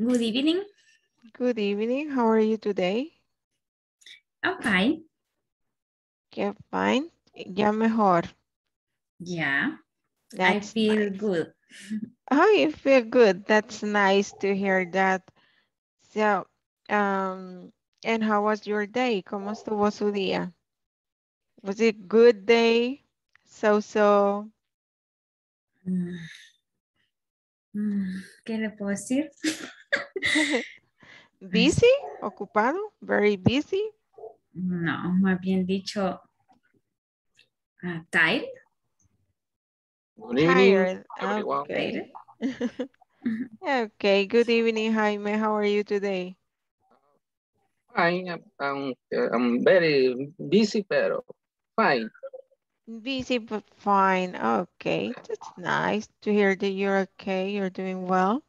Good evening. Good evening. How are you today? I'm fine. Yeah, fine. Ya mejor. Yeah, I feel nice. good. Oh, you feel good. That's nice to hear that. So, um, and how was your day? ¿Cómo estuvo su día? Was it good day? So, so. Mm. Mm, ¿Qué le puedo decir? busy? ¿Ocupado? Very busy? No, más bien dicho, ah, tired. Good evening, Tired. everyone. Okay. Okay. Good evening, Jaime. How are you today? Fine, I'm, I'm, I'm very busy, pero fine. Busy but fine. Okay, that's nice to hear that you're okay, you're doing well.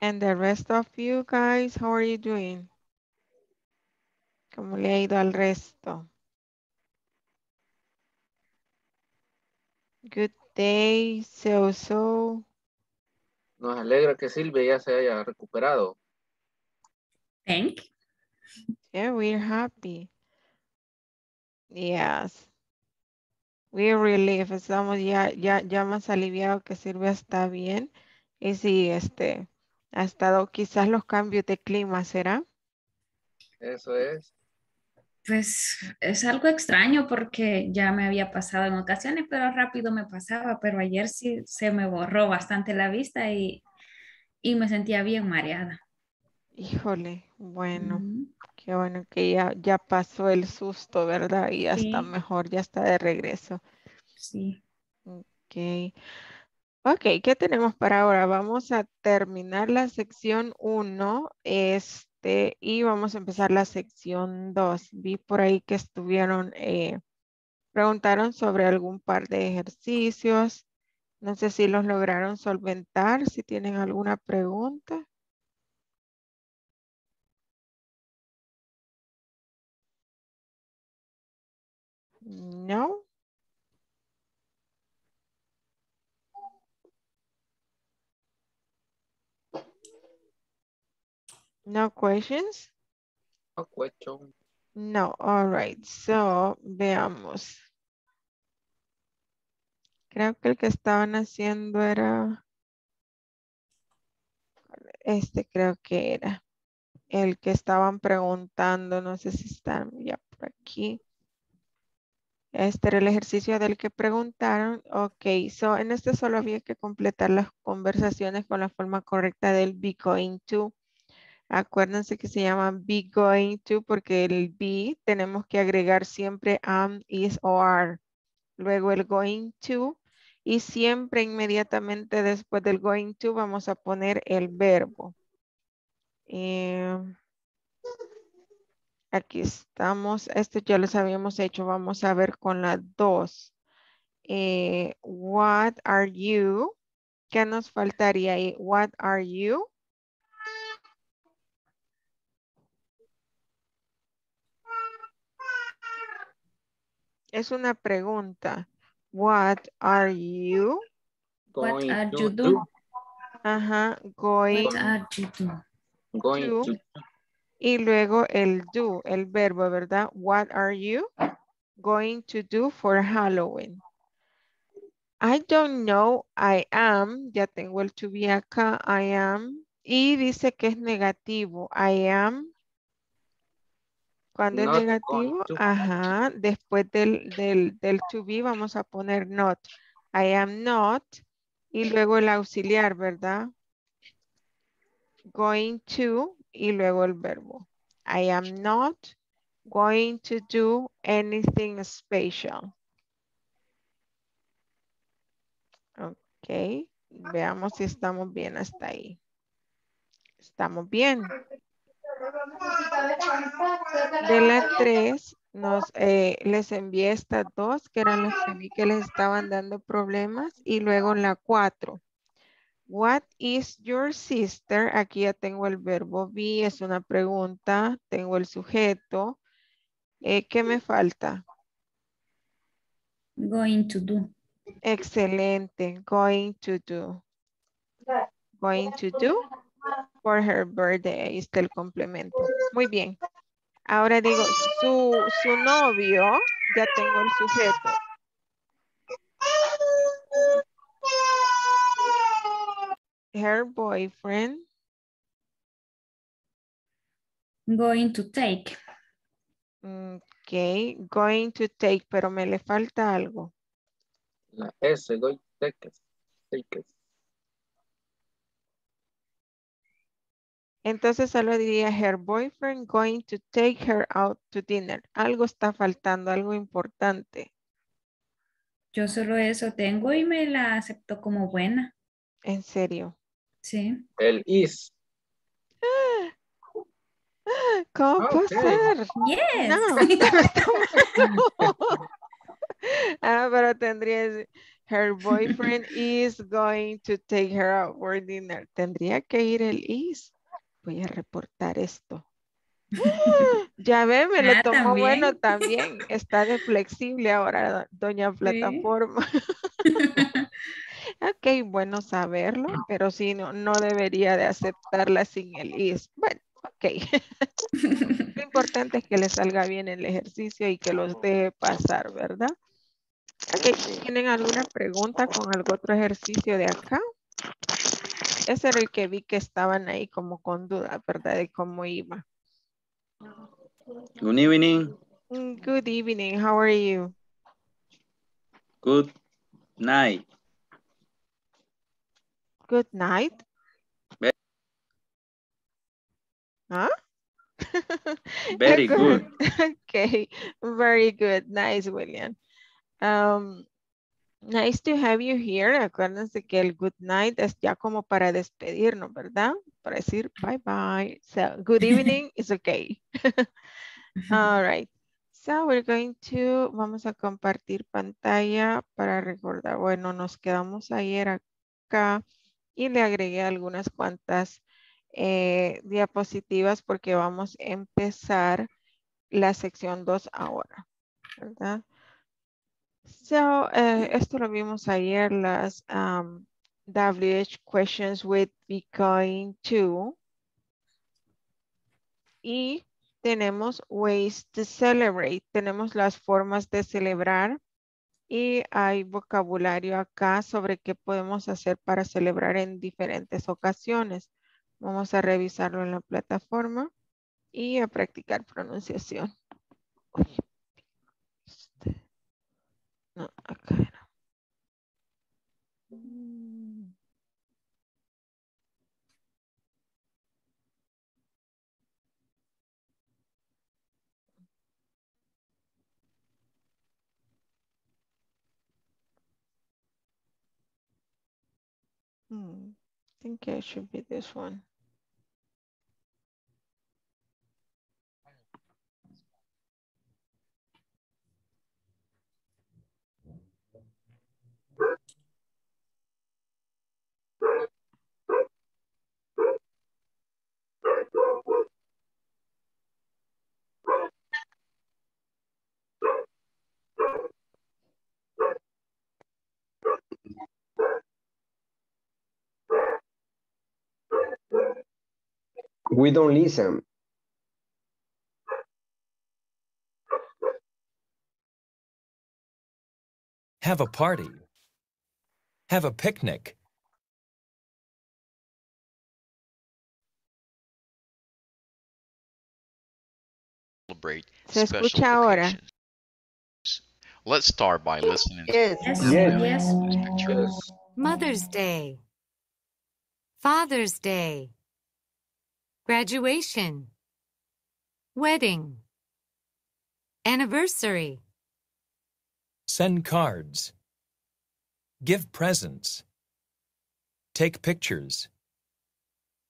And the rest of you guys, how are you doing? ¿Cómo le ha ido al resto? Good day, so so. Nos alegra que Silvia ya se haya recuperado. Thank. Yeah, we're happy. Yes. We're relieved. Estamos ya, ya, ya más aliviados que Silvia está bien. Y sí, este, ha estado quizás los cambios de clima, ¿será? Eso es. Pues es algo extraño porque ya me había pasado en ocasiones, pero rápido me pasaba, pero ayer sí se me borró bastante la vista y, y me sentía bien mareada. Híjole, bueno. Qué bueno que ya, ya pasó el susto, ¿verdad? Y ya está mejor, ya está de regreso. Sí. Ok. Ok, ¿qué tenemos para ahora? Vamos a terminar la sección 1, este, y vamos a empezar la sección 2. Vi por ahí que estuvieron, eh, preguntaron sobre algún par de ejercicios. No sé si los lograron solventar, si tienen alguna pregunta. No. No questions? No question. No, all right. So, veamos. Creo que el que estaban haciendo era, este creo que era, el que estaban preguntando, no sé si están ya por aquí. Este era el ejercicio del que preguntaron. Ok, so en este solo había que completar las conversaciones con la forma correcta del be going to. Acuérdense que se llama be going to porque el be tenemos que agregar siempre am, is o are. Luego el going to y siempre inmediatamente después del going to vamos a poner el verbo. Eh, aquí estamos. Esto ya los habíamos hecho. Vamos a ver con la dos. Eh, what are you? ¿Qué nos faltaría ahí? What are you? Es una pregunta. What are you? What Going are to you do. do? Ajá, going What are you do? Going to. to. y luego el do, el verbo, ¿verdad? What are you going to do for Halloween? I don't know, I am, ya tengo el to be acá, I am, y dice que es negativo, I am, cuando es negativo, ajá, después del, del, del to be vamos a poner not, I am not, y luego el auxiliar, ¿verdad? Going to, y luego el verbo. I am not going to do anything special. Ok, veamos si estamos bien hasta ahí. Estamos bien. De la 3, nos, eh, les envié estas dos, que eran las que vi que les estaban dando problemas. Y luego la 4. What is your sister? Aquí ya tengo el verbo be, es una pregunta. Tengo el sujeto. Eh, ¿Qué me falta? Going to do. Excelente. Going to do. Going to do. For her birthday. Ahí está el complemento. Muy bien. Ahora digo, su, su novio, ya tengo el sujeto. Her boyfriend. Going to take. Ok, going to take, pero me le falta algo. La S, going to take it. Take Entonces solo diría her boyfriend going to take her out to dinner. Algo está faltando, algo importante. Yo solo eso tengo y me la acepto como buena. En serio. Sí. El is. ¿Cómo puede ser? Yes. No, ah, pero tendría her boyfriend is going to take her out for dinner. Tendría que ir el is. Voy a reportar esto. Ya ve, me lo Ah, tomó bueno también. Está de flexible ahora, do- doña plataforma. Ok, bueno saberlo, pero sí, no, no debería de aceptarla sin el is. Bueno, ok. Lo importante es que le salga bien el ejercicio y que los deje pasar, ¿verdad? Ok, ¿tienen alguna pregunta con algún otro ejercicio de acá? Ese era el que vi que estaban ahí como con duda, ¿verdad? De cómo iba. Good evening. Mm, Good evening, how are you? Good night. Good night. Ve- Huh? Very good. okay, very good. Nice, William. Um, nice to have you here. Acuérdense que el good night es ya como para despedirnos, ¿verdad? Para decir bye bye. So, good evening is okay. All right. So we're going to, vamos a compartir pantalla para recordar. Bueno, nos quedamos ayer acá y le agregué algunas cuantas eh, diapositivas porque vamos a empezar la sección 2 ahora, ¿verdad? So, eh, esto lo vimos ayer, las um, WH questions with be going to. Y tenemos ways to celebrate, tenemos las formas de celebrar y hay vocabulario acá sobre qué podemos hacer para celebrar en diferentes ocasiones. Vamos a revisarlo en la plataforma y a practicar pronunciación. No. Mm. Hmm, I think it should be this one. We don't listen. Have a party. Have a picnic. celebrate Se special escucha ahora. occasions. Let's start by listening to Yes. Yes. Yes. Yes. this. Yes. Mother's Day. Father's Day. Graduation. Wedding. Anniversary. Send cards. Give presents. Take pictures.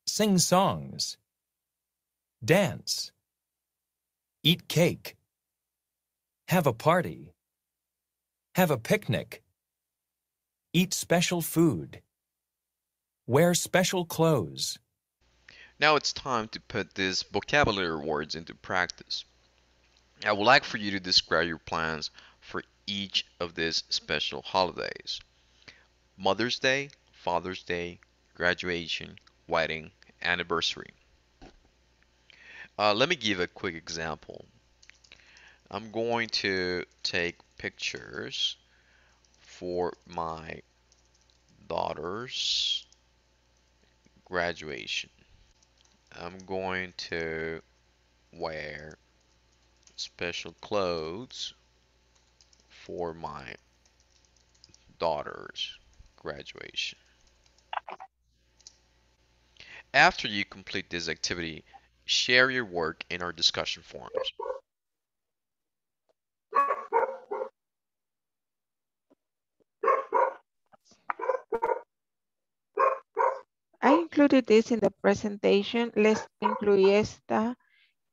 Sing songs. Dance. Eat cake. Have a party. Have a picnic. Eat special food. Wear special clothes. Now it's time to put these vocabulary words into practice. I would like for you to describe your plans for each of these special holidays. Mother's Day, Father's Day, graduation, wedding, anniversary. Uh, let me give a quick example. I'm going to take pictures for my daughter's graduation. I'm going to wear special clothes for my daughter's graduation. After you complete this activity, share your work in our discussion forums. Included this in the presentation. Les incluí esta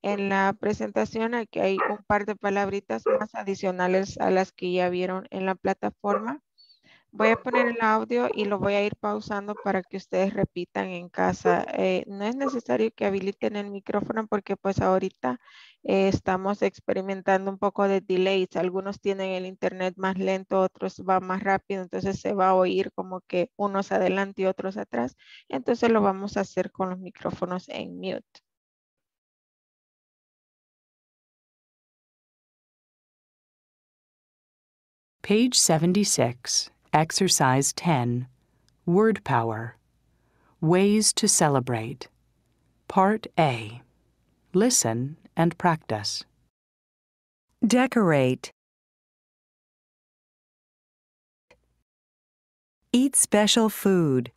en la presentación. Aquí hay un par de palabritas más adicionales a las que ya vieron en la plataforma. Voy a poner el audio y lo voy a ir pausando para que ustedes repitan en casa. Eh, no es necesario que habiliten el micrófono porque pues ahorita eh, estamos experimentando un poco de delays. Algunos tienen el internet más lento, otros va más rápido, entonces se va a oír como que unos adelante y otros atrás. Entonces lo vamos a hacer con los micrófonos en mute. Page 76, Exercise 10, Word Power. Ways to Celebrate. Part A. Listen and practice. Decorate. Eat special food.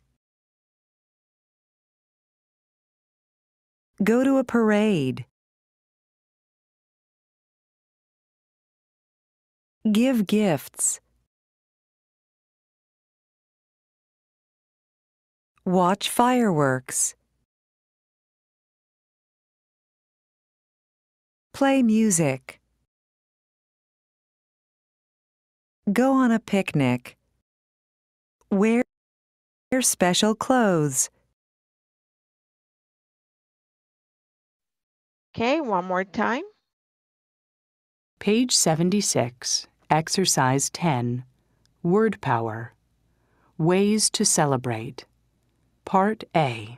Go to a parade. Give gifts. Watch fireworks. Play music. Go on a picnic. Wear special clothes. Okay, one more time. Page 76, Exercise 10, Word Power. Ways to Celebrate. Part A.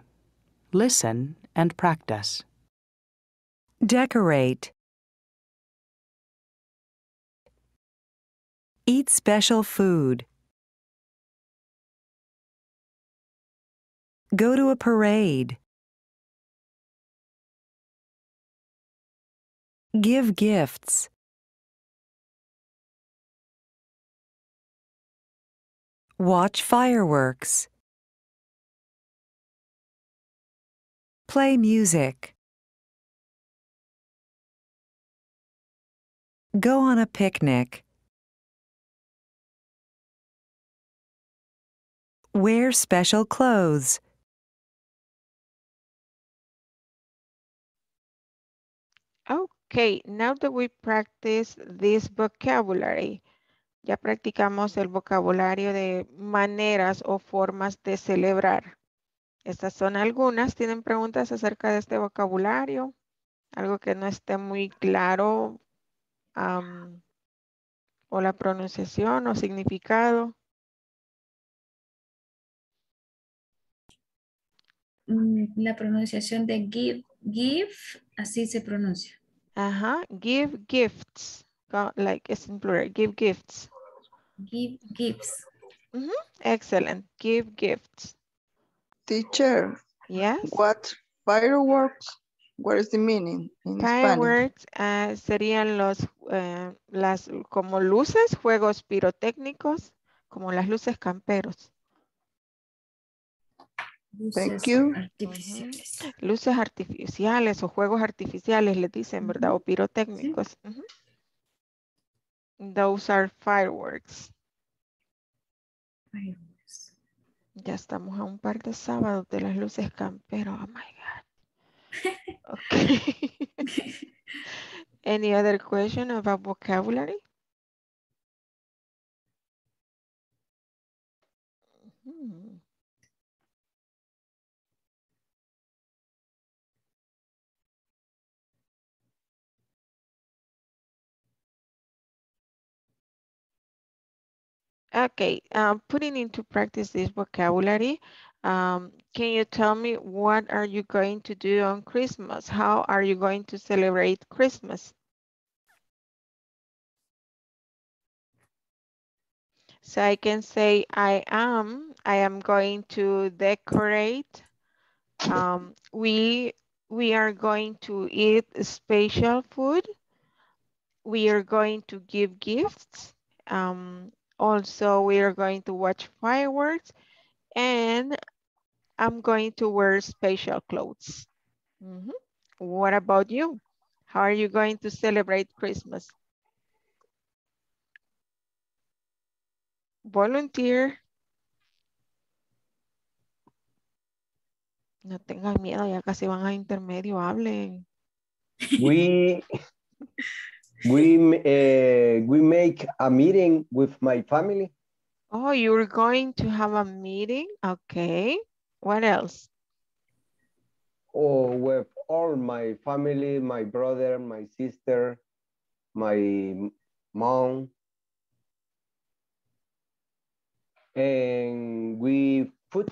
Listen and practice. Decorate. Eat special food. Go to a parade. Give gifts. Watch fireworks. Play music. Go on a picnic. Wear special clothes. Okay, now that we practice this vocabulary, ya practicamos el vocabulario de maneras o formas de celebrar. Estas son algunas. ¿Tienen preguntas acerca de este vocabulario? Algo que no esté muy claro o la pronunciación o significado. Mm, La pronunciación de give, give, así se pronuncia. Ajá, give gifts. Like it's in plural, give gifts. Give, gives. Excellent, give gifts. Teacher, Yes. what fireworks? What is the meaning in Spanish? Fireworks ah, serían los, eh, las como luces, juegos pirotécnicos, como las luces camperos. Thank Luces you. Artificiales. Luces artificiales o juegos artificiales les dicen, ¿verdad? O pirotécnicos. Ujú. Those are fireworks. Fireworks. Ya estamos a un par de sábados de las luces camperos. Oh my God. Okay. Any other question about vocabulary? Mhm. Okay, um, putting into practice this vocabulary, Um, can you tell me what are you going to do on Christmas? How are you going to celebrate Christmas? So I can say I am, I am going to decorate. Um, we, we are going to eat special food. We are going to give gifts. Um, also, we are going to watch fireworks and I'm going to wear special clothes. Mm -hmm. What about you? How are you going to celebrate Christmas? Volunteer. No tengan miedo, ya casi van a intermedio, hablen. We we uh, we make a meeting with my family. Oh, you're going to have a meeting? Okay. What else? Oh, with all my family, my brother, my sister, my mom. And we put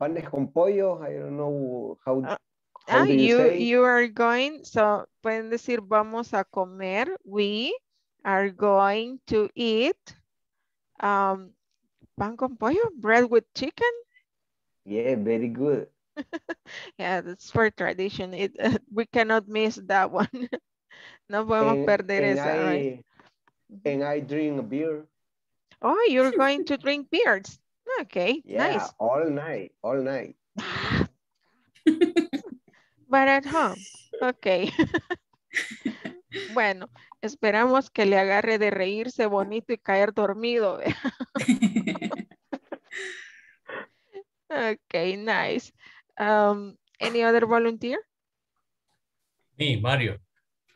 panes con pollo. I don't know how, uh, how ah, you, you, you are going, so pueden decir vamos a comer. We are going to eat um, pan con pollo, bread with chicken. Yeah, very good. yeah, that's for tradition. It uh, we cannot miss that one. no podemos and, perder and esa, I, right? And I drink a beer. Oh, you're going to drink beers. Okay, yeah, nice. all night, all night. But at home. Okay. bueno, esperamos que le agarre de reírse bonito y caer dormido. Okay, nice. Um, any other volunteer? Me, Mario.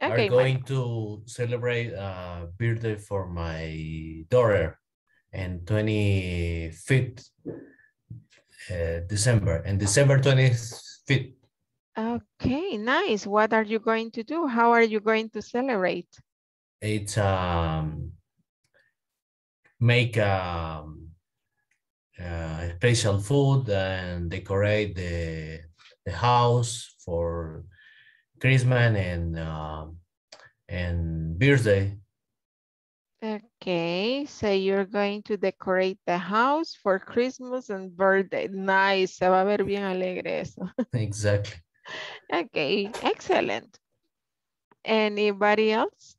Okay, Are going Mario. to celebrate a birthday for my daughter and 25th uh, December and December 25th. Okay, nice. What are you going to do? How are you going to celebrate? It's um make um uh, special food and decorate the, the house for Christmas and uh, and birthday. Okay, so you're going to decorate the house for Christmas and birthday. Nice, se va a ver bien alegre eso. Exactly. Okay, excellent. Anybody else?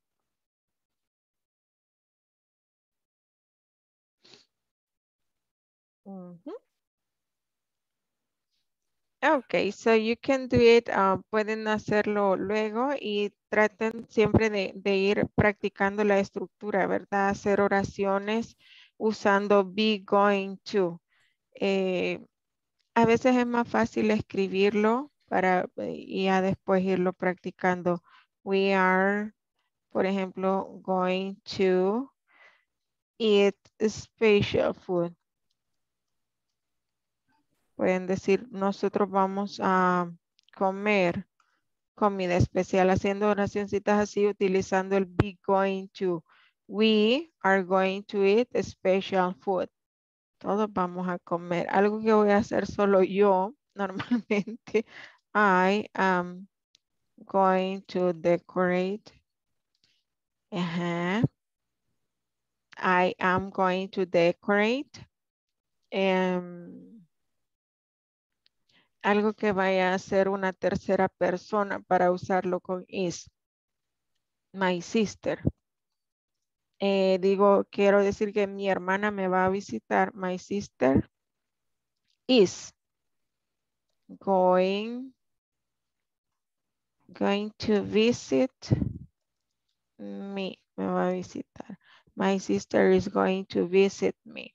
Mm -hmm. Ok, so you can do it, uh, pueden hacerlo luego y traten siempre de, de, ir practicando la estructura, ¿verdad? Hacer oraciones usando be going to. Eh, a veces es más fácil escribirlo para eh, ya después irlo practicando. We are, por ejemplo, going to eat special food. Pueden decir, nosotros vamos a comer comida especial, haciendo oracioncitas así, utilizando el be going to. We are going to eat special food. Todos vamos a comer. Algo que voy a hacer solo yo, normalmente, I am going to decorate. I am going to decorate. Um, algo que vaya a ser una tercera persona para usarlo con is. My sister. Eh, digo, quiero decir que mi hermana me va a visitar. My sister is going, going to visit me. Me va a visitar. My sister is going to visit me.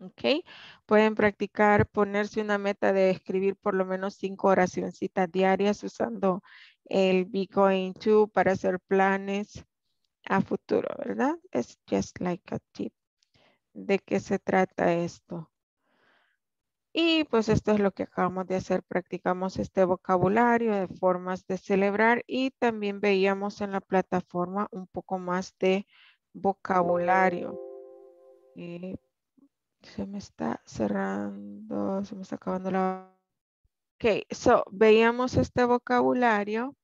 ¿ok? Pueden practicar ponerse una meta de escribir por lo menos cinco oracioncitas diarias usando el be going to para hacer planes a futuro, ¿verdad? Es just like a tip. ¿De qué se trata esto? Y pues esto es lo que acabamos de hacer. Practicamos este vocabulario de formas de celebrar y también veíamos en la plataforma un poco más de vocabulario. Eh, Se me está cerrando, se me está acabando la... Ok, so, veíamos este vocabulario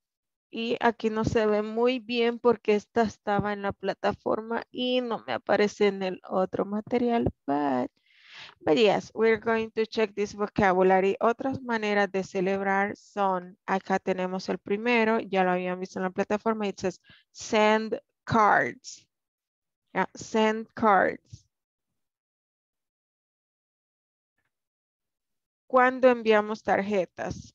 y aquí no se ve muy bien porque esta estaba en la plataforma y no me aparece en el otro material, but, but yes, we're going to check this vocabulary. Otras maneras de celebrar son, acá tenemos el primero, ya lo habían visto en la plataforma, it says send cards. Yeah, send cards. ¿Cuándo enviamos tarjetas?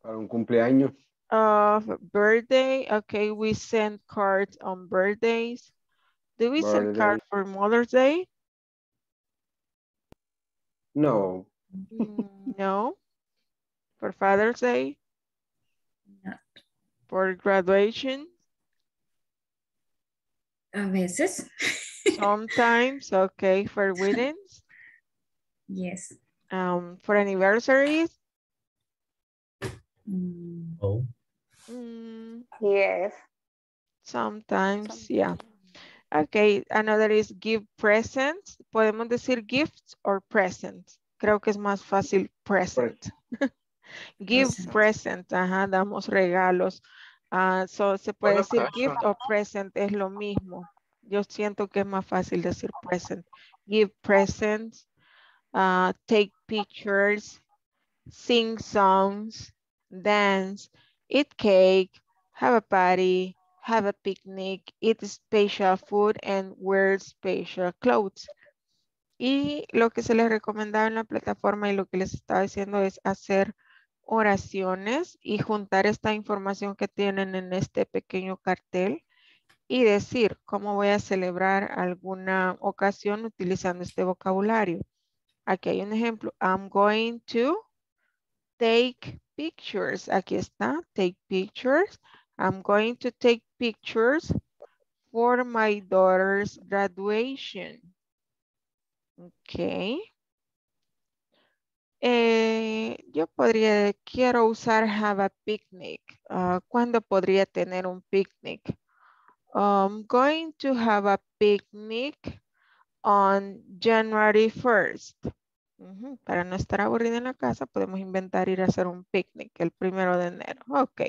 Para un cumpleaños. Of birthday, okay, we send cards on birthdays. Do we send Birthday. cards for Mother's Day? No. Mm, No. For Father's Day? No. For graduation? A veces. Sometimes, okay, for weddings? Yes. Um, for anniversaries? Mm, Oh, Mm, Yes. sometimes, yeah. Okay, another is give presents. Podemos decir gifts or presents. Creo que es más fácil present. give Present. present, ajá, damos regalos. Ah, so se puede Bueno, decir caja. gift o present, es lo mismo. Yo siento que es más fácil decir present. Give presents, ah, take pictures, sing songs, dance, eat cake, have a party, have a picnic, eat special food, and wear special clothes. Y lo que se les recomendaba en la plataforma y lo que les estaba diciendo es hacer oraciones y juntar esta información que tienen en este pequeño cartel y decir cómo voy a celebrar alguna ocasión utilizando este vocabulario. Aquí hay un ejemplo. I'm going to take pictures. Aquí está, take pictures. I'm going to take pictures for my daughter's graduation. Ok. Eh, yo podría, quiero usar have a picnic. Ah, ¿Cuándo podría tener un picnic? I'm going to have a picnic on January 1st. Para no estar aburrida en la casa, podemos inventar ir a hacer un picnic el primero de enero. Ok.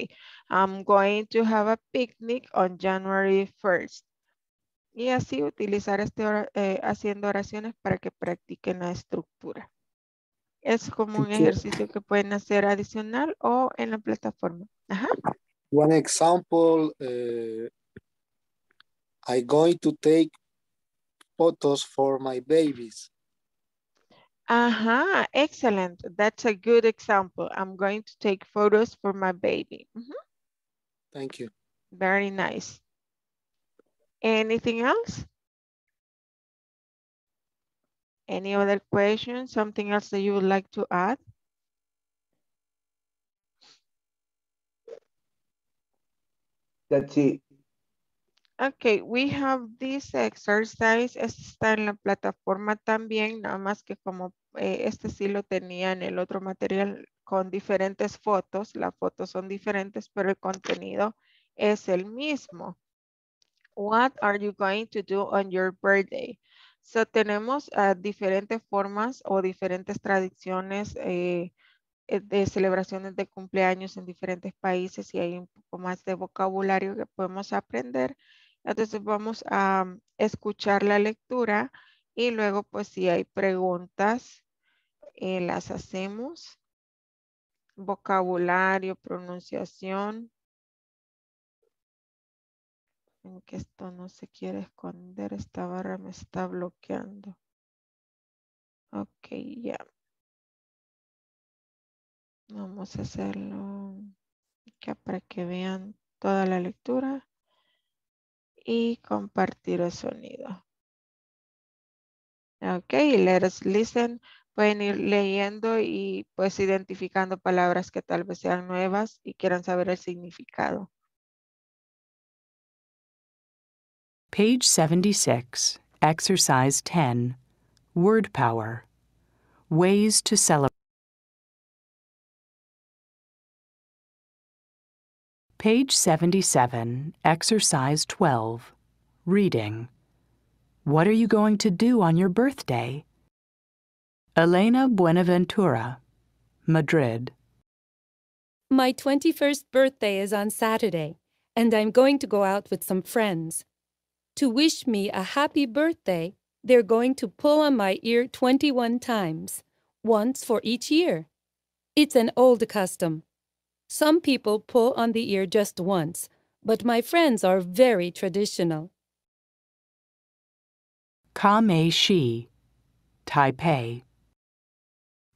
I'm going to have a picnic on January 1st. Y así utilizar este hora- eh, haciendo oraciones para que practiquen la estructura. Es como un ejercicio que pueden hacer adicional o en la plataforma. Ajá. One example, uh, I'm going to take photos for my babies. Ajá, excellent. That's a good example. I'm going to take photos for my baby. Ujú, Thank you. Very nice. Anything else? Any other questions? Something else that you would like to add? That's it. Okay, we have this exercise. Este está en la plataforma también, nada más que como eh, este sí lo tenía en el otro material con diferentes fotos. Las fotos son diferentes, pero el contenido es el mismo. What are you going to do on your birthday? So tenemos ah, diferentes formas o diferentes tradiciones eh, eh, de celebraciones de cumpleaños en diferentes países y hay un poco más de vocabulario que podemos aprender. Entonces vamos a mm, escuchar la lectura y luego pues si hay preguntas eh, las hacemos. Vocabulario, pronunciación. En que esto no se quiere esconder, esta barra me está bloqueando. Ok, ya. Vamos a hacerlo para que vean toda la lectura y compartir el sonido. Ok, let us listen. Pueden ir leyendo y pues identificando palabras que tal vez sean nuevas y quieran saber el significado. Page 76, Exercise 10, Word Power. Ways to celebrate. Page 77, Exercise 12, Reading. What are you going to do on your birthday? Elena Buenaventura, Madrid. My 21st birthday is on Saturday, and I'm going to go out with some friends. To wish me a happy birthday, they're going to pull on my ear 21 times, once for each year. It's an old custom. Some people pull on the ear just once, but my friends are very traditional. Kame Shi, Taipei.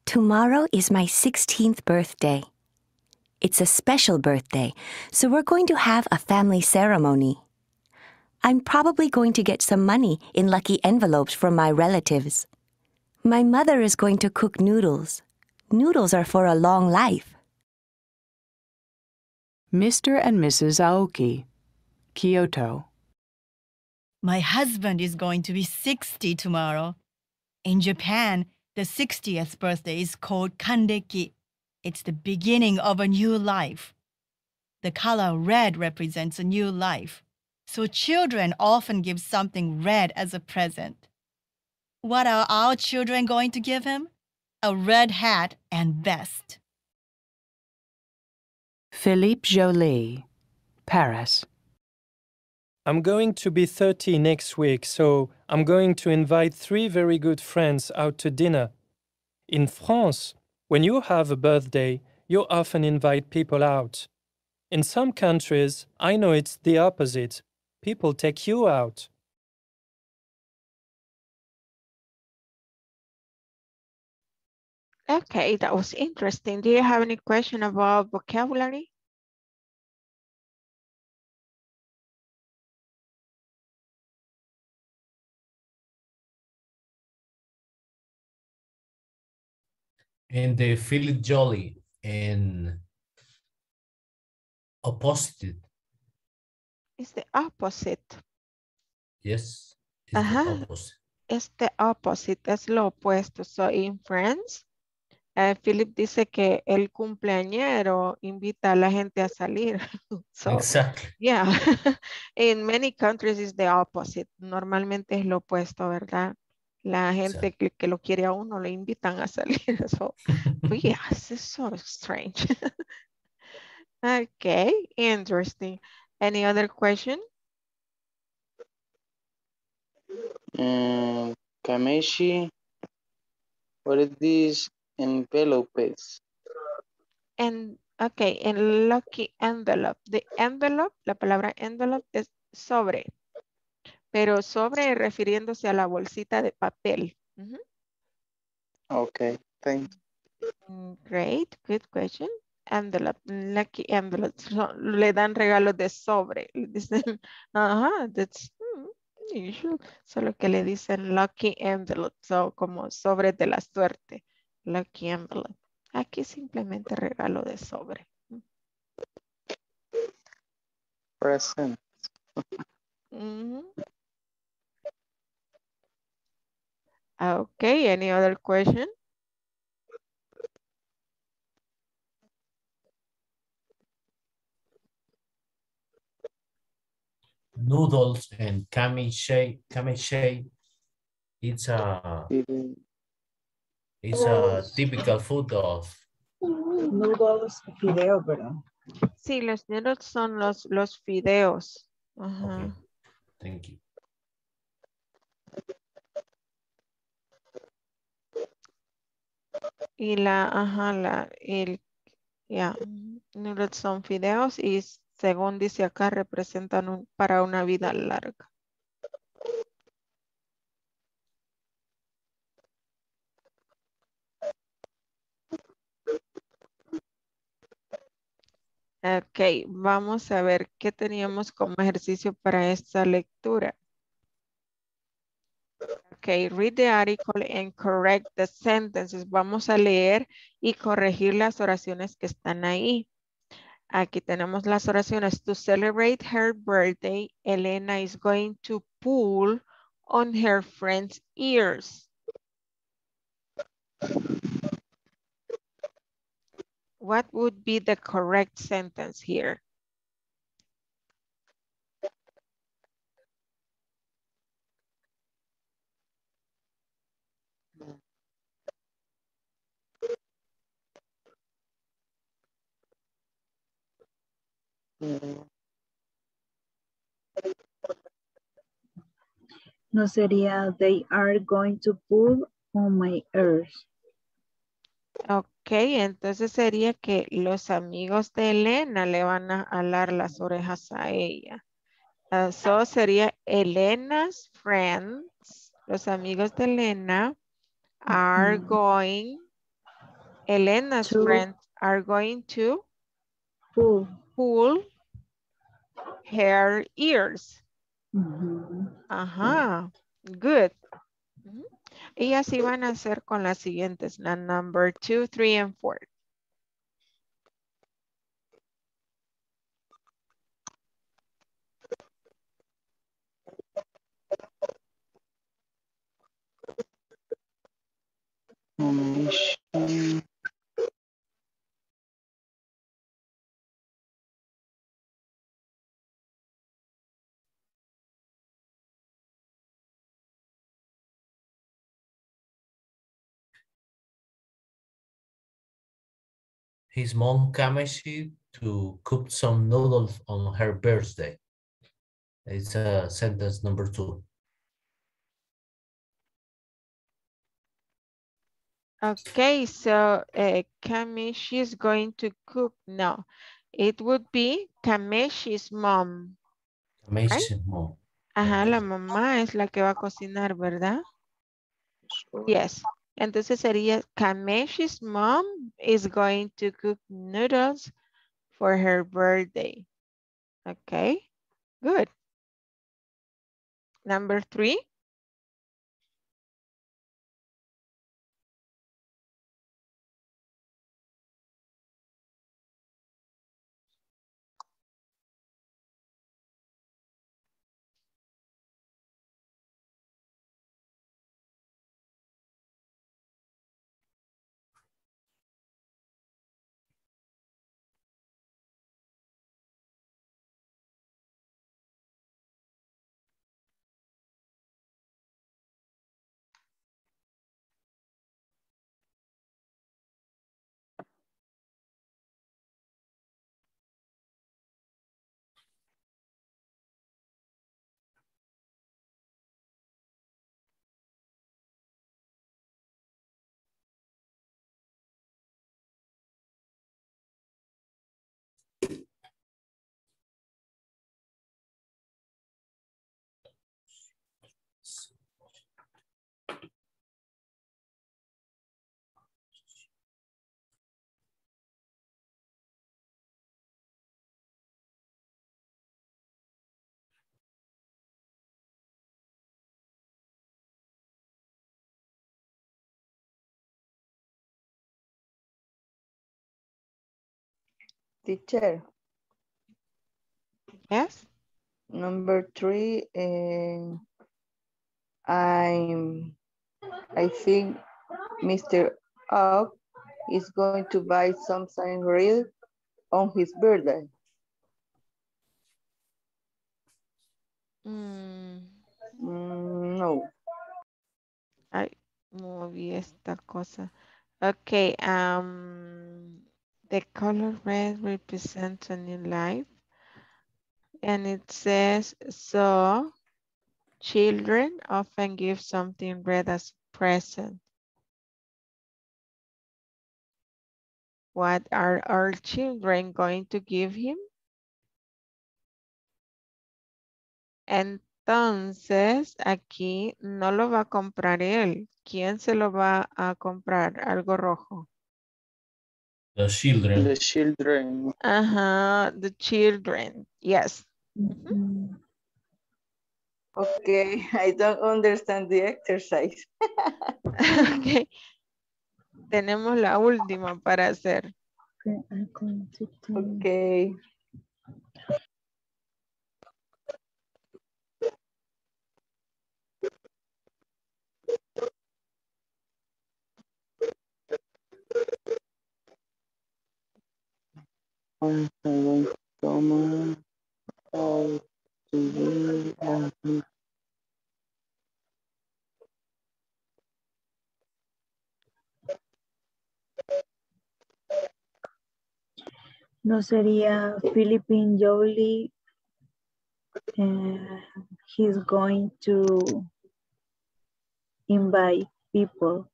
Tomorrow is my 16th birthday. It's a special birthday, so we're going to have a family ceremony. I'm probably going to get some money in lucky envelopes from my relatives. My mother is going to cook noodles. Noodles are for a long life. Mr. and Mrs. Aoki, Kyoto. My husband is going to be 60 tomorrow. In Japan, the 60th birthday is called Kandeki. It's the beginning of a new life. The color red represents a new life, so children often give something red as a present. What are our children going to give him? A red hat and vest. Philippe Joly, Paris. I'm going to be 30 next week, so I'm going to invite three very good friends out to dinner. In France, when you have a birthday, you often invite people out. In some countries, I know it's the opposite. People take you out. Okay, that was interesting. Do you have any question about vocabulary? And the Philip Jolly and opposite. It's the opposite. Yes. it's the Ajá. opposite. Es the opposite, es lo opuesto. So in France, eh, Philip dice que el cumpleañero invita a la gente a salir. so, Exactly. yeah, in many countries is the opposite. Normalmente es lo opuesto, ¿verdad? La gente que, que lo quiere a uno le invitan a salir. So, yes, it's so strange. okay, interesting. Any other question? Mm, Kameshi, what is this envelopes? En, ok, en lucky envelope. The envelope, la palabra envelope es sobre. Pero sobre refiriéndose a la bolsita de papel. Ujú. Okay, thank Mm, Great, good question. Envelope, lucky envelope. So, le dan regalos de sobre. Le dicen, ajá, that's mm, usual. Solo que le dicen lucky envelope. So, como sobre de la suerte. Lucky envelope. Aquí simplemente regalo de sobre. Present. Ujú. Okay, any other question? Noodles and kamishe, kamishe. It's a it's a typical food of Noodles, fideo, perdón. Sí, los noodles son los, los fideos. Ajá. Okay. Thank you. Y la, ajá, la, el, ya, noodles son fideos y según dice acá representan un- para una vida larga. Ok, vamos a ver qué teníamos como ejercicio para esta lectura. Ok, read the article and correct the sentences. Vamos a leer y corregir las oraciones que están ahí. Aquí tenemos las oraciones. To celebrate her birthday, Elena is going to pull on her friend's ears. what would be the correct sentence here? No sería, they are going to pull on my ears. Ok, entonces sería que los amigos de Elena le van a alar las orejas a ella. Uh, so sería Elena's friends, los amigos de Elena are going, Elena's To- friends are going to Pull. pull her ears. Ajá, good. Y así van a hacer con las siguientes, la number two, three, and four. His mom comes to cook some noodles on her birthday. It's uh, sentence number two. Okay, so uh, Kamishi is going to cook. No, it would be Kameshi's mom. Amazing mom. Ajá, la mamá es la que va a cocinar, ¿verdad? Yes. Entonces sería Kameshi's mom is going to cook noodles for her birthday. Okay, good. Number three. Teacher, Yes. number three, eh, I'm, I think Mr. Oak is going to buy something real on his birthday. Mm, Mm, no. ay, moví esta cosa. Okay, um, the color red represents a new life. And it says, so children often give something red as a present. What are our children going to give him? Entonces, aquí no lo va a comprar él. ¿Quién se lo va a comprar? Algo rojo. The children. The children. Ajá, uh the children. Yes. Okay, I don't understand the exercise. okay. Tenemos la última para hacer. Okay. I One Highway Drama of the Year and his no sería Philippine Jolie. Uh, he's going to invite people.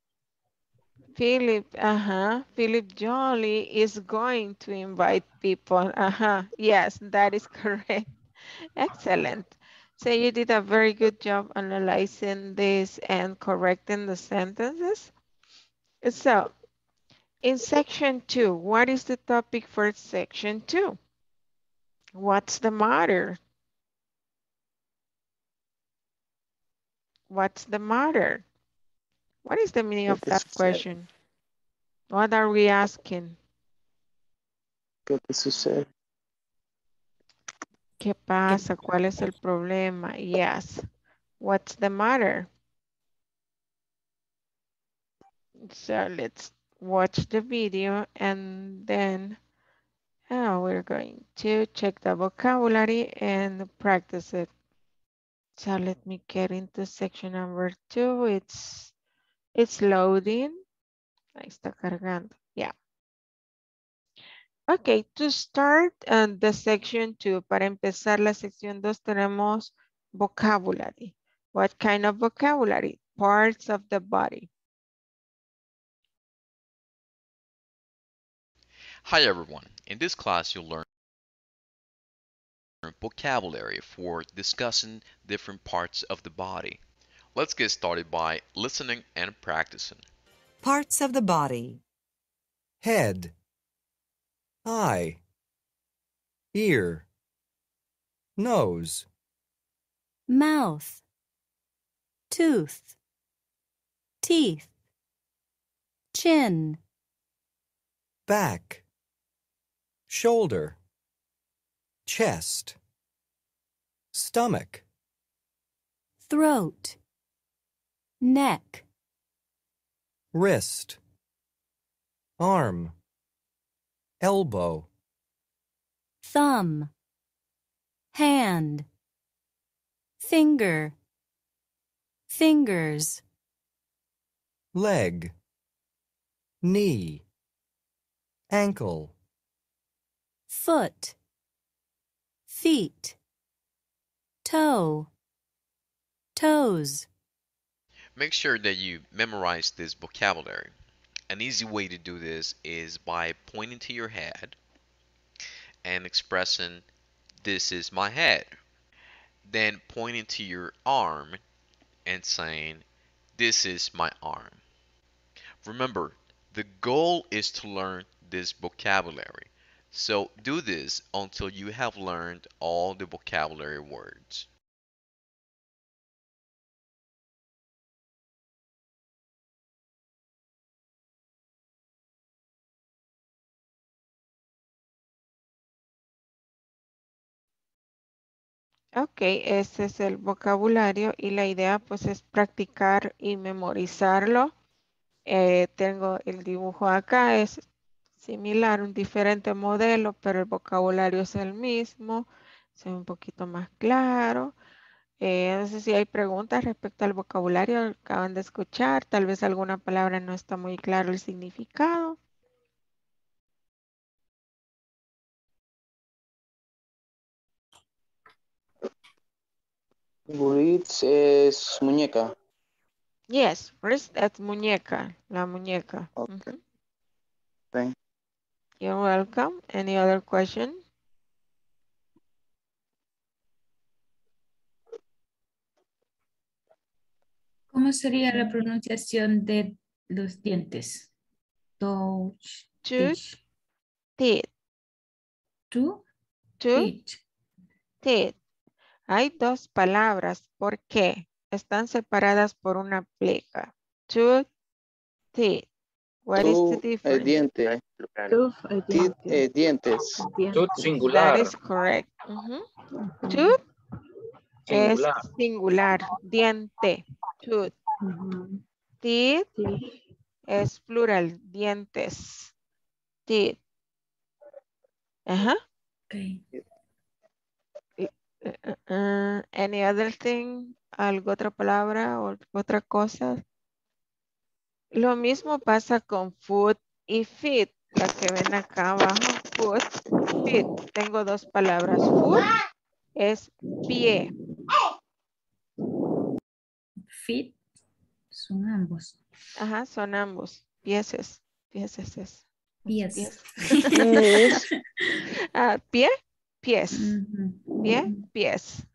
Philip, uh-huh. Philip Jolly is going to invite people. Uh-huh. Yes, that is correct. Excellent. So you did a very good job analyzing this and correcting the sentences. So in section two, what is the topic for section two? What's the matter? What's the matter? What is the meaning of that question? What are we asking? ¿Qué te sucede? ¿Qué pasa? ¿Cuál es el problema? Yes. What's the matter? So let's watch the video and then uh, we're going to check the vocabulary and practice it. So let me get into section number two. It's it's loading. Ahí está cargando. Yeah. Okay, to start uh, the section two, para empezar la sección dos tenemos vocabulary. What kind of vocabulary? Parts of the body. Hi everyone, in this class you'll learn vocabulary for discussing different parts of the body. Let's get started by listening and practicing. Parts of the body. Head. Eye. Ear. Nose. mouth, tooth, teeth, chin, Back. Shoulder. Chest. Stomach. throat, neck, Wrist. Arm. Elbow. thumb, hand, finger, fingers, Leg. Knee. Ankle. foot, feet, toe, toes. Make sure that you memorize this vocabulary. An easy way to do this is by pointing to your head and expressing, This is my head. Then pointing to your arm and saying, This is my arm. Remember, the goal is to learn this vocabulary. So do this until you have learned all the vocabulary words. Ok, ese es el vocabulario y la idea pues es practicar y memorizarlo. Eh, tengo el dibujo acá, es similar, un diferente modelo, pero el vocabulario es el mismo, es un poquito más claro. Eh, no sé si hay preguntas respecto al vocabulario que acaban de escuchar, tal vez alguna palabra no está muy claro el significado. Wrist es muñeca. Yes, wrist es muñeca, la muñeca. Okay. Ujú. Thank You're welcome. Any other question? ¿Cómo sería la pronunciación de los dientes? Touch, Tooth, teeth, Two, tooth, teeth. Hay dos palabras. ¿Por qué? Están separadas por una pleca. Tooth, teeth. What is Tooth, the eh, difference? diente. Tooth, eh, diente. eh, dientes. Diente. Tooth That singular. is correct. Ujú. Tooth es Singular. singular. Diente. Tooth. Ujú. Teeth Sí. es plural. Dientes. Teeth. Ajá. Okay. Uh, any other thing? ¿Algo otra palabra o otra cosa? Lo mismo pasa con foot y feet. la que ven acá abajo, foot, feet. Tengo dos palabras. Foot es pie. Feet son ambos. Ajá, son ambos. Pieses. Pieses es. Pies. Pies. Ah, pie, pies. Pie, pies.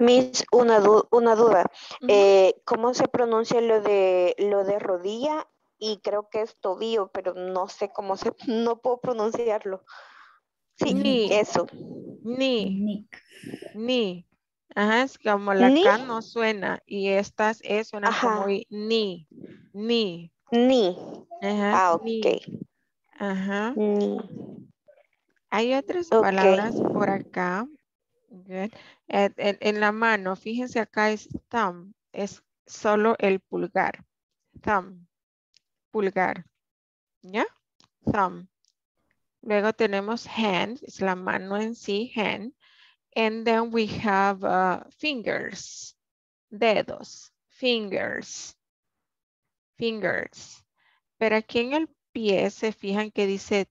Miss, una, du- una duda. Eh, ¿Cómo se pronuncia lo de lo de rodilla? Y creo que es tobillo, pero no sé cómo se, no puedo pronunciarlo. Sí, Ni. eso. Ni. Ni. Ajá, es como la Ni. K no suena y estas E suenan Ajá. como ni. Ni. Ni. Ajá. Ah, ni. Ajá. Ni. Hay otras palabras por acá. Good. En, en la mano, fíjense acá es thumb, es solo el pulgar. Thumb, pulgar. ¿Ya? Thumb. Luego tenemos hand, es la mano en sí, hand. And then we have uh, fingers, dedos, fingers, fingers. Pero aquí en el pie se fijan que dice,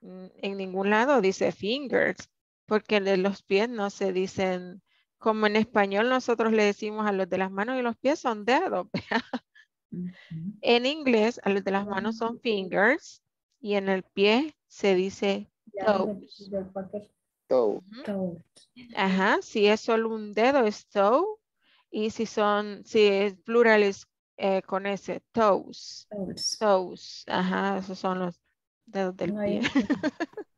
en ningún lado dice fingers, porque de los pies no se dicen, como en español nosotros le decimos a los de las manos y los pies son dedos. En inglés a los de las manos son fingers y en el pie se dice toes. Toe. Ajá, si es solo un dedo es toe y si son, si es plural es eh, con ese, toes. Toes. Ajá, esos son los dedos del pie.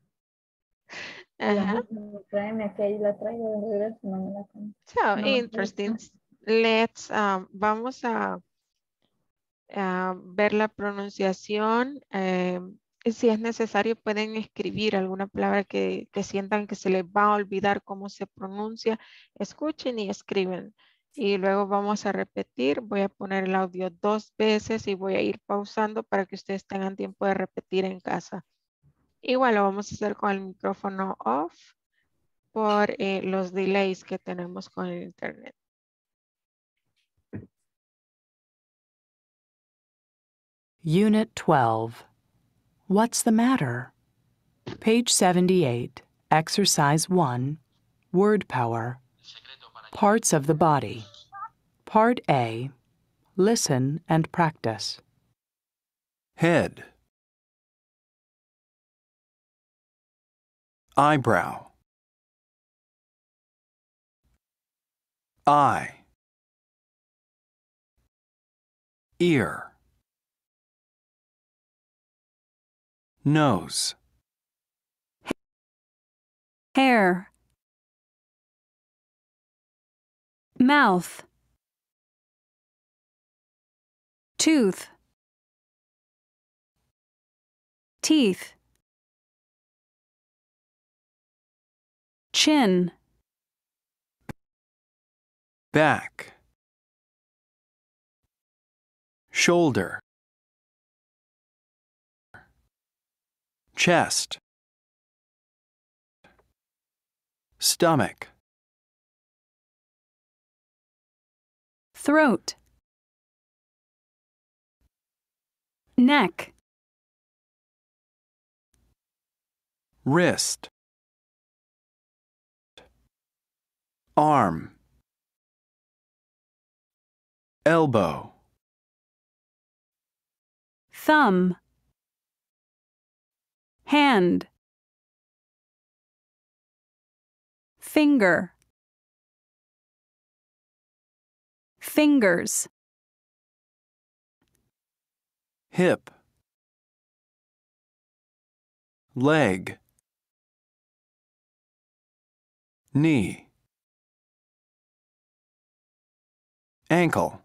Ajá. Tráeme aquí, ahí la traigo de regreso, no me la como. So No, interesting. Let's, um, vamos a, a ver la pronunciación. eh, y si es necesario, pueden escribir alguna palabra que, que sientan que se les va a olvidar cómo se pronuncia. Escuchen y escriben. Y luego vamos a repetir. Voy a poner el audio dos veces y voy a ir pausando para que ustedes tengan tiempo de repetir en casa. Igual lo vamos a hacer con el micrófono off por eh, los delays que tenemos con el internet. Unit 12. What's the matter? Page 78, Exercise 1, Word Power. Parts of the body. Part A. Listen and practice. Head. Eyebrow. Eye. Ear. Nose. hair, mouth, tooth, teeth, chin, Back. Shoulder. Chest. Stomach. Throat, neck, Wrist. Arm. Elbow. thumb, hand, finger, fingers, Hip. Leg. Knee. Ankle.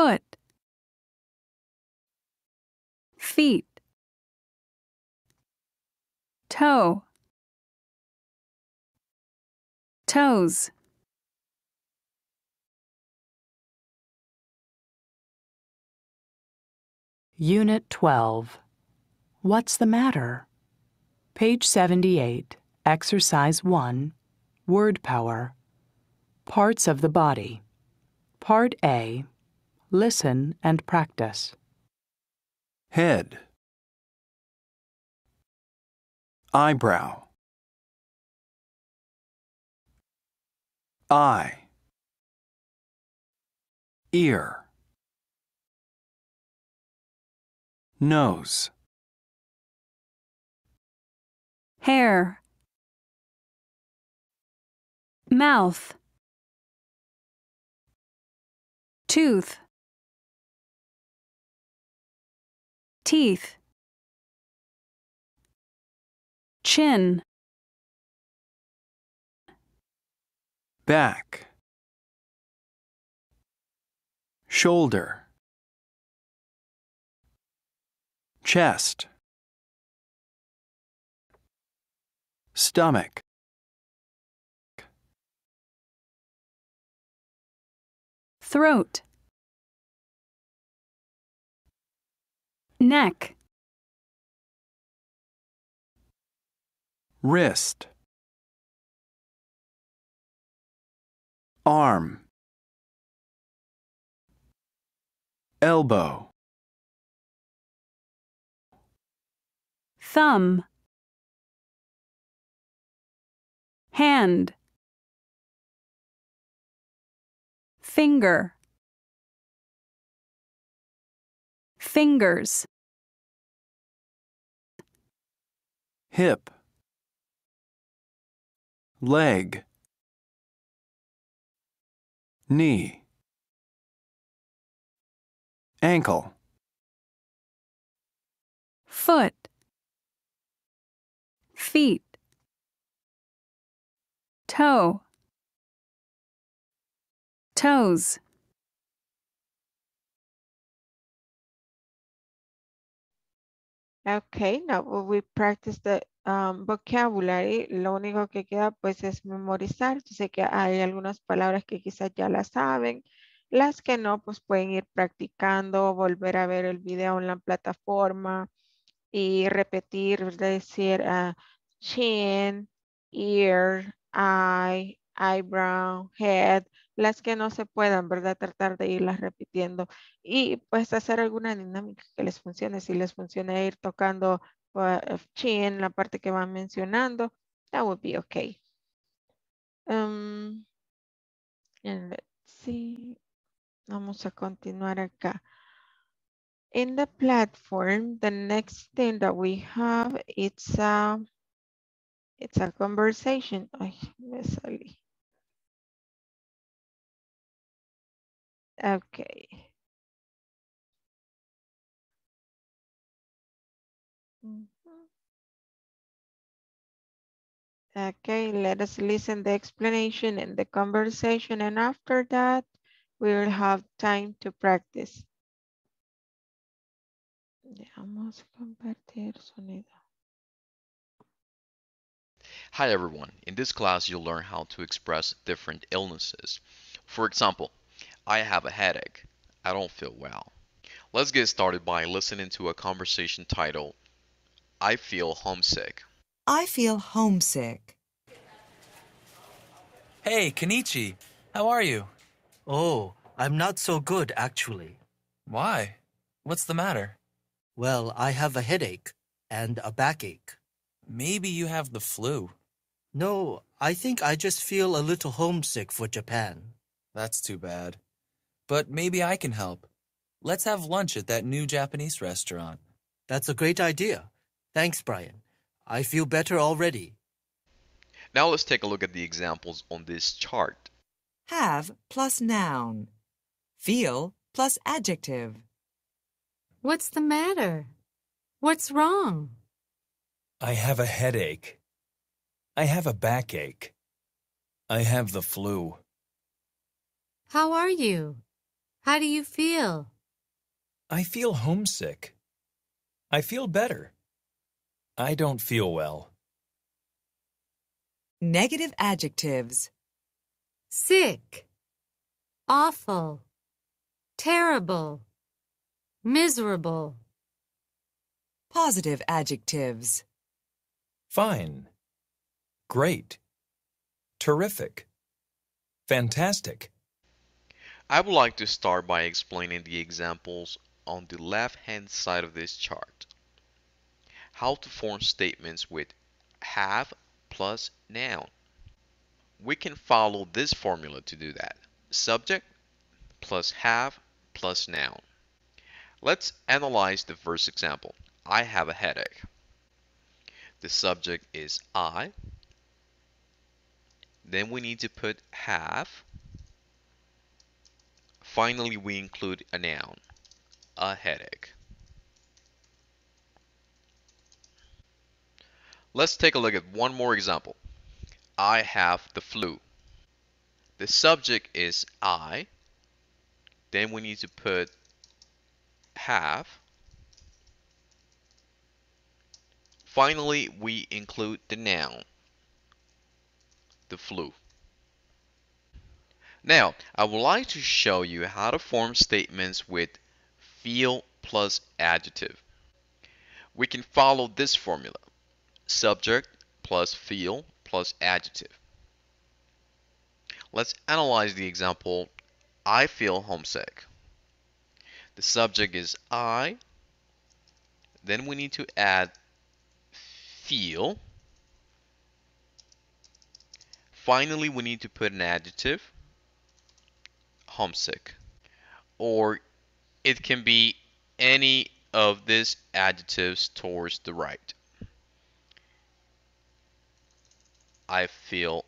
foot, feet, toe, toes, Unit 12. What's the matter? Page 78, Exercise 1, Word Power. Parts of the body. Part A. listen and practice. Head. Eyebrow. Eye. Ear. Nose. hair, mouth, tooth, teeth, chin, back, shoulder, chest, stomach, throat, neck, wrist, arm, elbow, thumb, hand, finger, fingers, hip, leg, knee, ankle, foot, feet, toe, toes, Okay, now we we practice the um, vocabulary. Lo único que queda pues es memorizar. Sé que hay algunas palabras que quizás ya las saben. Las que no, pues pueden ir practicando, volver a ver el video en la plataforma y repetir, decir ah, chin, ear, eye, eyebrow, head, las que no se puedan, ¿verdad? Tratar de irlas repitiendo y pues hacer alguna dinámica que les funcione. Si les funciona ir tocando uh, chin, la parte que van mencionando, that would be okay. Um, let's see. Vamos a continuar acá. In the platform, the next thing that we have, it's a, it's a conversation. Ay, me. Okay. Okay, let us listen the explanation and the conversation and after that we will have time to practice. Vamos a compartir sonido. Hi everyone. In this class you'll learn how to express different illnesses. For example, I have a headache. I don't feel well. Let's get started by listening to a conversation titled I feel homesick. I feel homesick. Hey, Kenichi. How are you? Oh, I'm not so good actually. Why? What's the matter? Well, I have a headache and a backache. Maybe you have the flu. No, I think I just feel a little homesick for Japan. That's too bad. But maybe I can help. Let's have lunch at that new Japanese restaurant. That's a great idea. Thanks, Brian. I feel better already. Now let's take a look at the examples on this chart. Have plus noun. Feel plus adjective. What's the matter? What's wrong? I have a headache. I have a backache. I have the flu. How are you? How do you feel? I feel homesick. I feel better. I don't feel well. Negative adjectives. Sick. Awful. Terrible. Miserable. Positive adjectives. Fine. Great. Terrific. Fantastic. I would like to start by explaining the examples on the left hand side of this chart. How to form statements with have plus noun. We can follow this formula to do that. Subject plus have plus noun. Let's analyze the first example. I have a headache. The subject is I. Then we need to put have. Finally, we include a noun, a headache. Let's take a look at one more example. I have the flu. The subject is I. Then we need to put have. Finally, we include the noun, the flu. Now, I would like to show you how to form statements with feel plus adjective. We can follow this formula. Subject plus feel plus adjective. Let's analyze the example, I feel homesick. The subject is I. Then we need to add feel. Finally, we need to put an adjective, homesick. Or it can be any of these adjectives towards the right. I feel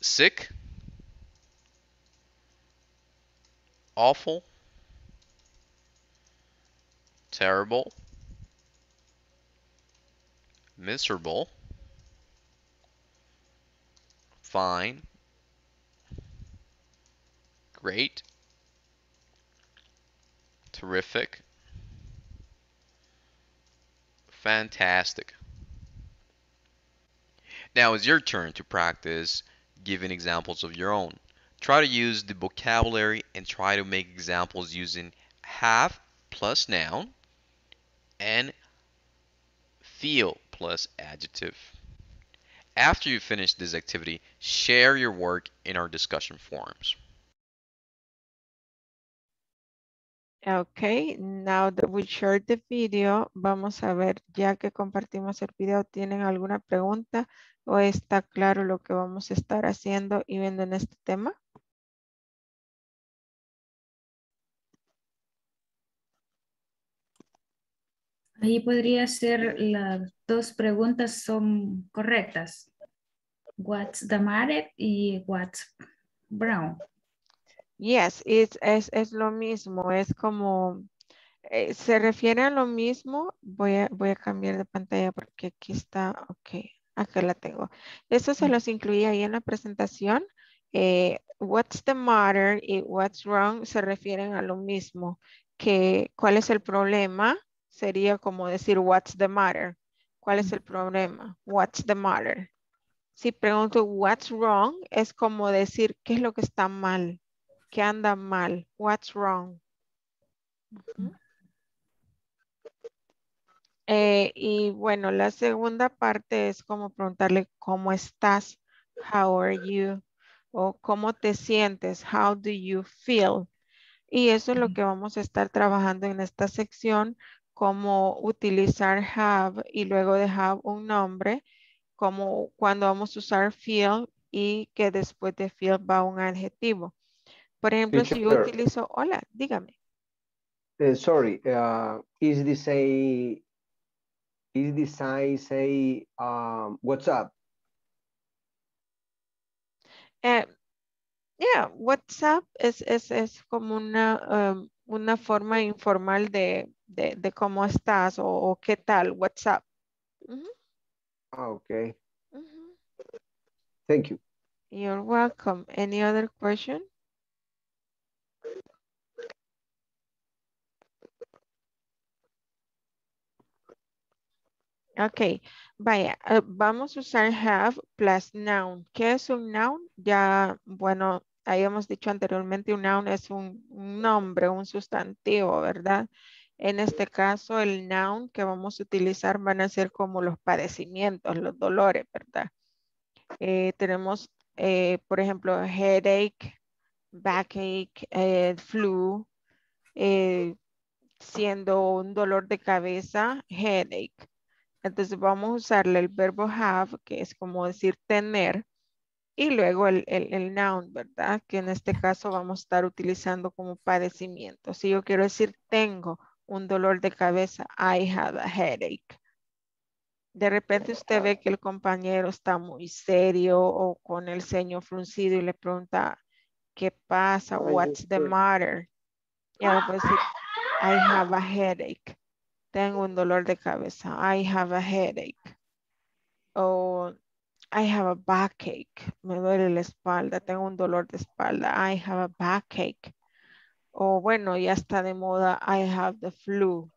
sick, awful, terrible, miserable, fine, great, terrific, fantastic. Now it's your turn to practice giving examples of your own. Try to use the vocabulary and try to make examples using have plus noun and feel plus adjective. After you finish this activity, share your work in our discussion forums. Okay, now that we shared the video, vamos a ver, ya que compartimos el video, ¿tienen alguna pregunta o está claro lo que vamos a estar haciendo y viendo en este tema? Ahí podría ser las dos preguntas son correctas. What's the matter y what's brown. Yes, it's, es, es lo mismo, es como, eh, se refiere a lo mismo, voy a, voy a cambiar de pantalla porque aquí está, ok, acá la tengo. Eso se los incluí ahí en la presentación. Eh, what's the matter y what's wrong se refieren a lo mismo, que cuál es el problema, sería como decir what's the matter, cuál es el problema, what's the matter. Si pregunto what's wrong, es como decir qué es lo que está mal, qué anda mal, what's wrong. Ujú. Eh, y bueno, la segunda parte es como preguntarle cómo estás, how are you, o cómo te sientes, how do you feel. Y eso es lo que vamos a estar trabajando en esta sección, cómo utilizar have y luego de have un nombre, como cuando vamos a usar feel y que después de feel va un adjetivo. Por ejemplo, si yo utilizo, hola, dígame. Uh, sorry, uh, is this say, is this sign say, um, what's up? Eh, yeah, WhatsApp es, es, es como una, um, una forma informal de, de, de cómo estás o, o qué tal, Ah, okay. ujú. Thank you. You're welcome. Any other question? Ok, vaya, eh, vamos a usar have plus noun. ¿Qué es un noun? Ya, bueno, habíamos dicho anteriormente, un noun es un, un nombre, un sustantivo, ¿verdad? En este caso, el noun que vamos a utilizar van a ser como los padecimientos, los dolores, ¿verdad? Eh, tenemos, eh, por ejemplo, headache, backache, eh, flu, siendo un dolor de cabeza, headache. Entonces vamos a usarle el verbo have, que es como decir tener, y luego el, el, el noun, ¿verdad? Que en este caso vamos a estar utilizando como padecimiento. Si yo quiero decir tengo un dolor de cabeza, I have a headache. De repente usted ve que el compañero está muy serio o con el ceño fruncido y le pregunta, ¿qué pasa? What's the matter? Ya le puede decir, I have a headache. Tengo un dolor de cabeza. I have a headache. O I have a backache. Me duele la espalda. Tengo un dolor de espalda. I have a backache. O bueno, ya está de moda. I have the flu.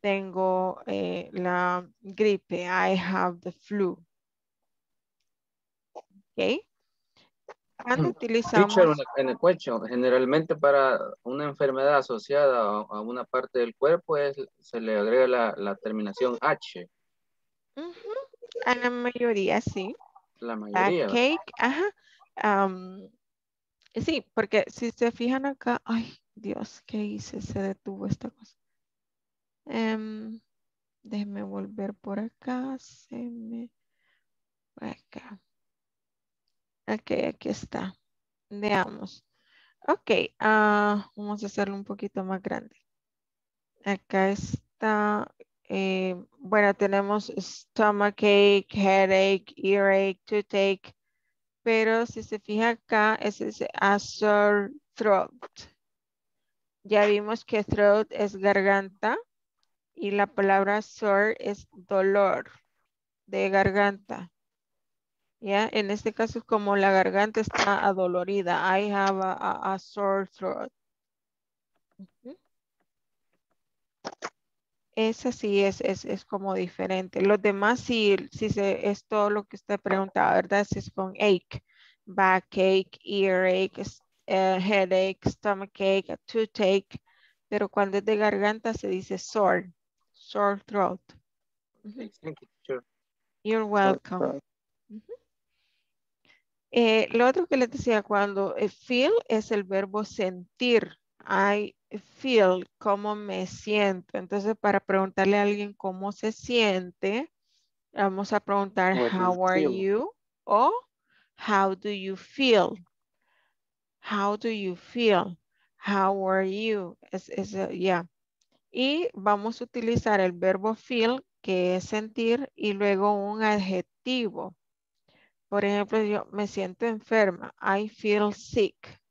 Tengo eh, la gripe. I have the flu. ¿Ok? Cuando utilizamos... Teacher, en el question, generalmente para una enfermedad asociada a, a una parte del cuerpo es, se le agrega la, la terminación H. A la mayoría, sí. La mayoría. Backache, ajá. Am, sí, porque si se fijan acá, ay, Dios, ¿qué hice? Se detuvo esta cosa. Em, déjeme volver por acá. Se me... acá. Ok, aquí está. Veamos. Ok, ah, vamos a hacerlo un poquito más grande. Acá está. eh, bueno, tenemos stomachache, headache, earache, toothache. Pero si se fija acá, es ese a sore throat. Ya vimos que throat es garganta y la palabra sore es dolor de garganta. Ya, en este caso es como la garganta está adolorida. I have a, sore throat. Esa sí es, es, es como diferente. Los demás sí, sí se, es todo lo que usted preguntaba, ¿verdad? Si es con ache, backache, earache, eh, headache, stomachache, toothache. Pero cuando es de garganta se dice sore, sore throat. Thank you. You're welcome. Eh, lo otro que les decía, cuando eh, feel es el verbo sentir. I feel, cómo me siento. Entonces, para preguntarle a alguien cómo se siente, vamos a preguntar, What how are feel? you? O, how do you feel? How do you feel? How are you? Es, es. Y vamos a utilizar el verbo feel, que es sentir, y luego un adjetivo. Por ejemplo, yo me siento enferma. I feel sick.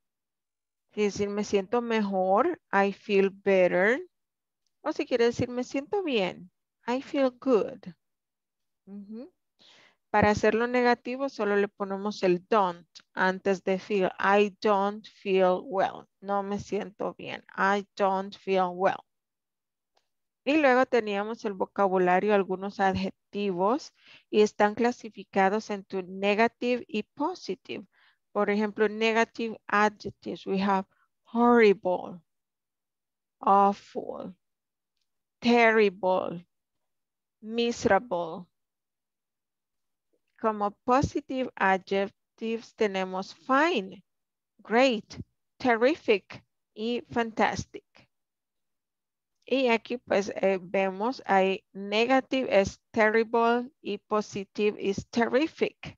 Es decir, me siento mejor. I feel better. O si quiere decir, me siento bien. I feel good. Para hacerlo negativo, solo le ponemos el don't antes de feel. I don't feel well. No me siento bien. I don't feel well. Y luego teníamos el vocabulario, algunos adjetivos y están clasificados entre negative y positive. Por example, negative adjectives. We have horrible, awful, terrible, miserable. Como positive adjectives tenemos fine, great, terrific y fantastic. Y aquí pues eh, vemos hay negative es terrible y positive is terrific.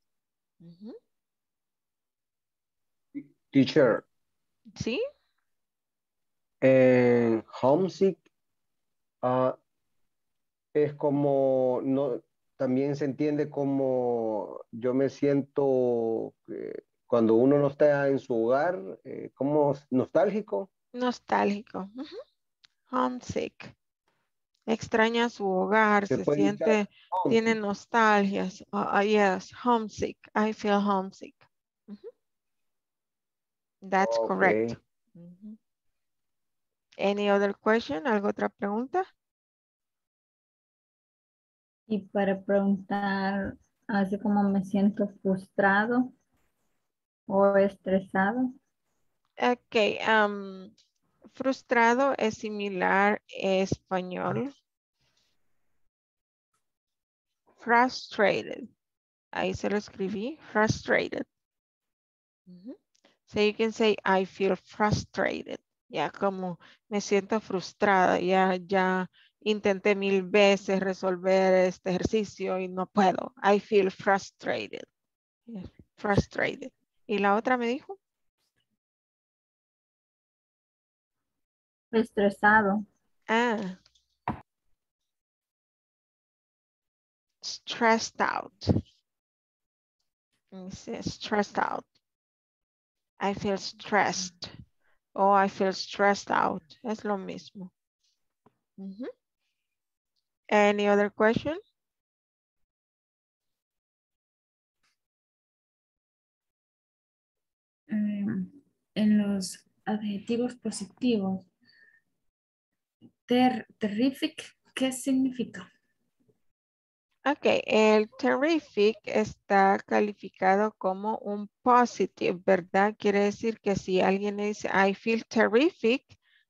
Teacher, ¿Sí? en homesick ah, es como, no, también se entiende como yo me siento eh, cuando uno no está en su hogar, eh, como nostálgico. Nostálgico. Homesick. Extraña su hogar, Se siente, tiene nostalgias. Ah, ah, yes, homesick. I feel homesick. That's correct. Any other question? ¿Alguna otra pregunta? Y para preguntar, así como me siento frustrado o estresado. Ok, am, frustrado es similar en español. Frustrated. Ahí se lo escribí. Frustrated. So you can say, I feel frustrated. Ya como me siento frustrada, ya, ya intenté mil veces resolver este ejercicio y no puedo. I feel frustrated. Frustrated. ¿Y la otra me dijo? Estresado. Ah. Stressed out. Let me see, stressed out. I feel stressed. Oh, I feel stressed out. Es lo mismo. Ujú. Any other question? Eh, en los adjetivos positivos, ter- terrific, ¿qué significa? Ok, el terrific está calificado como un positive, ¿verdad? Quiere decir que si alguien dice I feel terrific,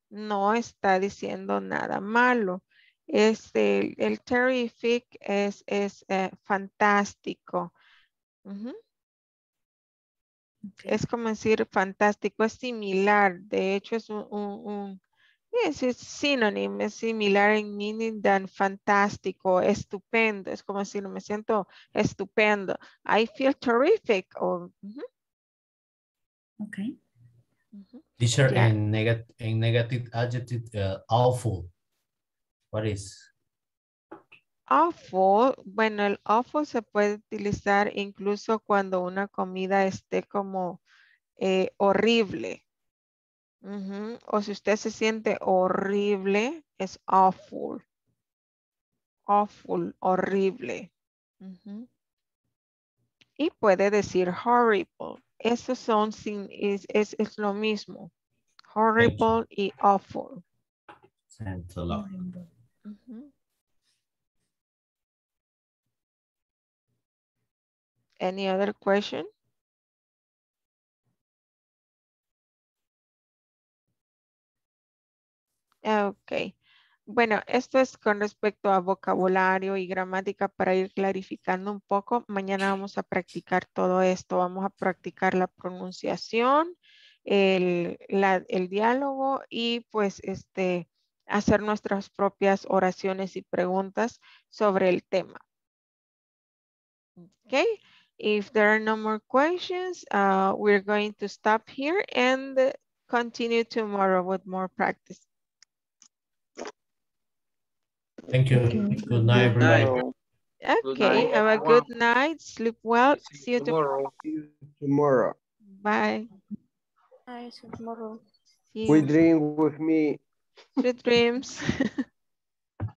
no está diciendo nada malo. Este, el terrific es, es eh, fantástico. Es como decir fantástico, es similar. De hecho, es un, un, un- yes, es sinónimo, es similar en meaning than fantástico, estupendo. Es como decir, me siento estupendo. I feel terrific. O, ujú, Ok. Teacher, Yeah. negative adjective, uh, awful. What is? Awful, bueno, el awful se puede utilizar incluso cuando una comida esté como eh, horrible. Ujú, O si usted se siente horrible, es awful. Awful, horrible. Ujú. Y puede decir horrible. Esos son sin, es, es, es lo mismo. Horrible y awful. Thanks a lot. Ujú. Any other question? Ok. Bueno, esto es con respecto a vocabulario y gramática para ir clarificando un poco. Mañana vamos a practicar todo esto. Vamos a practicar la pronunciación, el diálogo y pues este hacer nuestras propias oraciones y preguntas sobre el tema. Okay. If there are no more questions, uh, we're going to stop here and continue tomorrow with more practice. Thank you. Good night, everybody. Okay, night, have a good night. Sleep well. See you tomorrow. Tomorrow. Bye. Ay, tomorrow. See We you. dream with me. Sweet dreams.